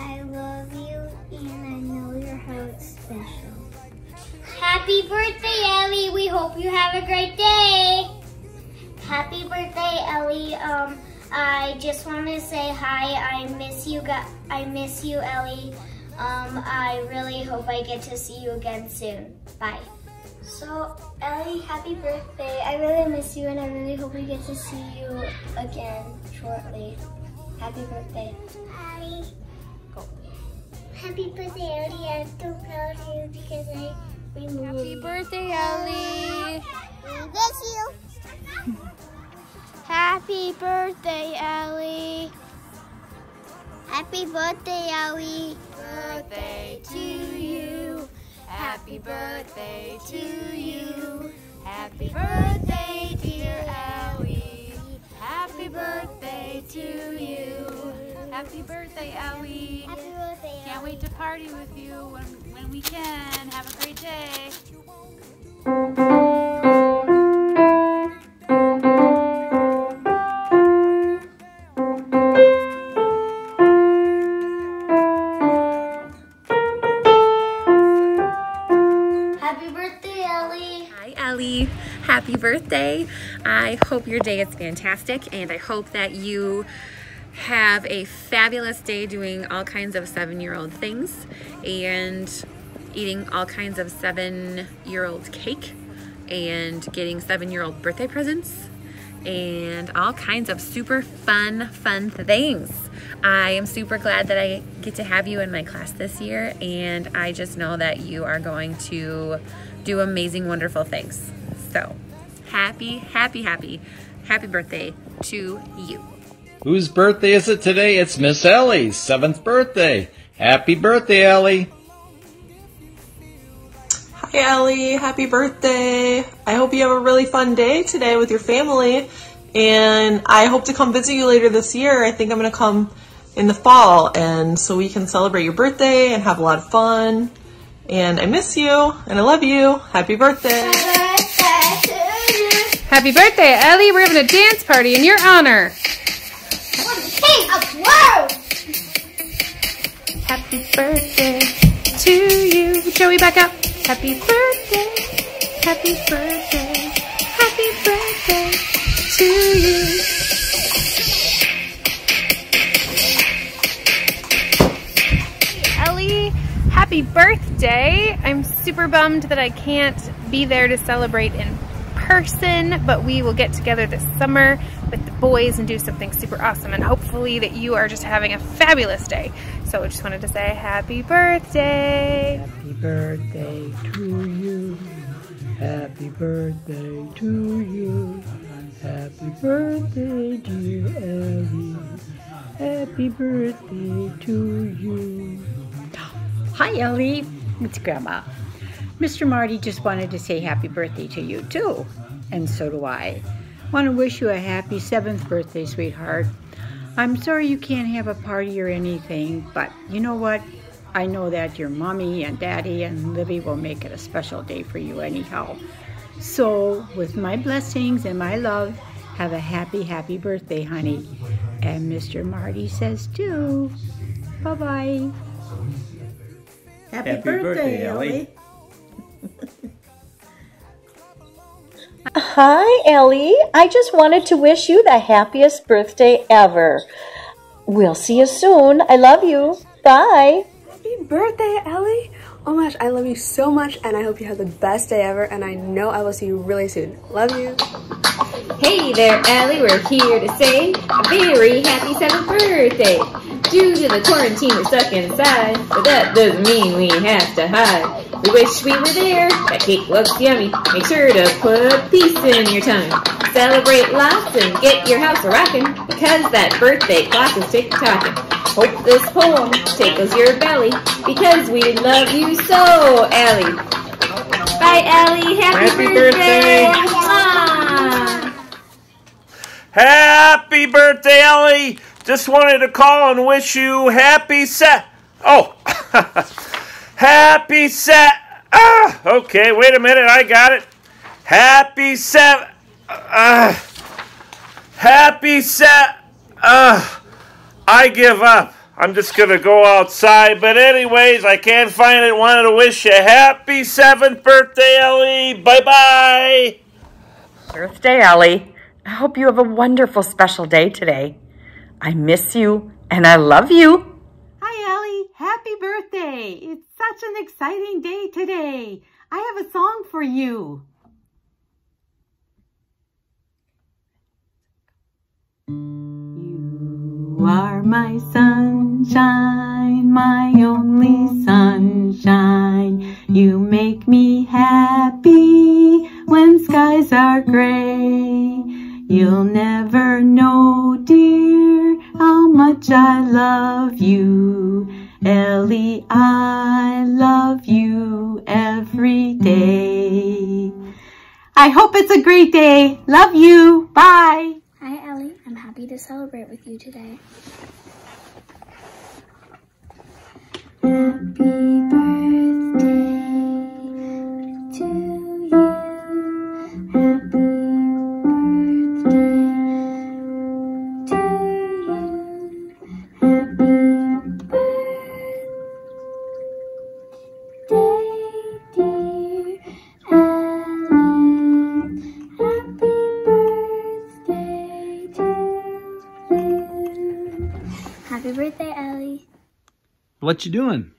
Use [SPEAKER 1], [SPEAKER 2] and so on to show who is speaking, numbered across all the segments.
[SPEAKER 1] I just wanted to say happy birthday to you. Happy birthday!
[SPEAKER 2] Happy birthday, Ellie.
[SPEAKER 1] Happy, happy birthday, Ellie. I hope you you have a great day. Happy birthday, Ellie. I love you and I know your heart's special. Happy birthday, Ellie. We hope you have a great day. Happy birthday, Ellie. Um, I just want to say hi. I miss you. I miss you, Ellie. Um, I really hope I get to see you again soon. Bye. So, Ellie, happy birthday. I really miss you and I really hope we get to see you again shortly. Happy birthday. Ellie. Happy birthday, Ellie. I'm so proud of you because I removed
[SPEAKER 2] Happy birthday, Ellie.
[SPEAKER 1] Miss you. Happy birthday, Ellie. Happy birthday, Ellie.
[SPEAKER 2] Birthday to you. Happy birthday to you. Happy birthday, dear Ellie. Happy birthday to you. Happy birthday, Ellie.
[SPEAKER 1] Happy
[SPEAKER 2] Can't wait to party with you when, when we can. Have a great day.
[SPEAKER 1] Happy birthday, Ellie.
[SPEAKER 3] Hi, Ellie. Happy birthday. I hope your day is fantastic and I hope that you have a fabulous day doing all kinds of seven year old things and eating all kinds of seven year old cake and getting seven year old birthday presents and all kinds of super fun, fun things. I am super glad that I get to have you in my class this year, and I just know that you are going to do amazing, wonderful things. So, happy, happy, happy, happy birthday to you.
[SPEAKER 4] Whose birthday is it today? It's Miss Ellie's seventh birthday. Happy birthday, Ellie.
[SPEAKER 5] Hi, Ellie. Happy birthday. I hope you have a really fun day today with your family. And I hope to come visit you later this year. I think I'm going to come in the fall. And so we can celebrate your birthday and have a lot of fun. And I miss you and I love you. Happy birthday.
[SPEAKER 1] Birthday to you.
[SPEAKER 6] Happy birthday, Ellie. We're having a dance party in your honor. Birthday to you. Joey, back up. Happy birthday. Happy birthday. Happy birthday to you. Ellie, happy birthday. I'm super bummed that I can't be there to celebrate in person, but we will get together this summer with the boys and do something super awesome. And hopefully that you are just having a fabulous day. So I just wanted to say happy birthday.
[SPEAKER 7] Happy birthday to you. Happy birthday to you. Happy birthday, dear Ellie. Happy birthday to you.
[SPEAKER 8] Hi, Ellie. It's Grandma. Mr. Marty just wanted to say happy birthday to you, too. And so do I. Want to wish you a happy seventh birthday, sweetheart. I'm sorry you can't have a party or anything, but you know what? I know that your mommy and daddy and Libby will make it a special day for you, anyhow. So, with my blessings and my love, have a happy, happy birthday, honey. And Mr. Marty says too. Bye bye.
[SPEAKER 9] Happy, birthday, Ellie.
[SPEAKER 10] Hi, Ellie. I just wanted to wish you the happiest birthday ever. We'll see you soon. I love you. Bye.
[SPEAKER 11] Happy birthday, Ellie. Oh my gosh, I love you so much and I hope you have the best day ever and I know I will see you really soon. Love you.
[SPEAKER 12] Hey there, Ellie. We're here to say a very happy seventh birthday. Due to the quarantine, we're stuck inside, but that doesn't mean we have to hide. We wish we were there. That cake looks yummy. Make sure to put peace in your tummy. Celebrate lots and get your house a rockin' because that birthday clock is tick-tocking. Hope this poem tickles your belly because we love you so, Allie. Bye, Allie. Happy,
[SPEAKER 13] Happy
[SPEAKER 12] birthday.
[SPEAKER 13] birthday. Happy birthday, Ellie! Just wanted to call and wish you happy set. Oh, happy set. Ah, okay. Wait a minute. I got it. Happy set. Uh, happy set. Uh, I give up. I'm just gonna go outside. But anyways, I can't find it. Wanted to wish you a happy seventh birthday, Ellie. Bye bye.
[SPEAKER 14] Birthday, Ellie. I hope you have a wonderful special day today. I miss you and I love you.
[SPEAKER 15] Hi, Ellie. Happy birthday. It's such an exciting day today. I have a song for you. You are my sunshine, my only sunshine. You make me happy when skies are gray. You'll never know, dear, how much I love you. Ellie, I love you every day. I hope it's a great day. Love you. Bye.
[SPEAKER 16] Hi, Ellie. I'm happy to celebrate with you today. Happy birthday Happy birthday, Ellie.
[SPEAKER 17] What you doing?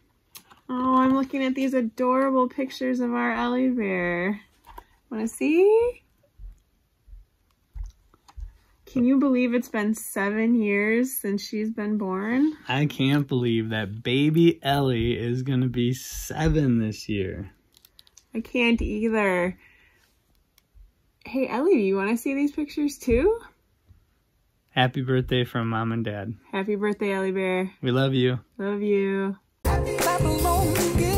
[SPEAKER 18] Oh, I'm looking at these adorable pictures of our Ellie bear. Want to see? Can you believe it's been seven years since she's been born?
[SPEAKER 17] I can't believe that baby Ellie is gonna be seven this year.
[SPEAKER 18] I can't either. Hey, Ellie, do you want to see these pictures too?
[SPEAKER 17] Happy birthday from mom and dad.
[SPEAKER 18] Happy birthday, Ellie Bear.
[SPEAKER 17] We love you.
[SPEAKER 18] Love you.
[SPEAKER 19] Babylon, give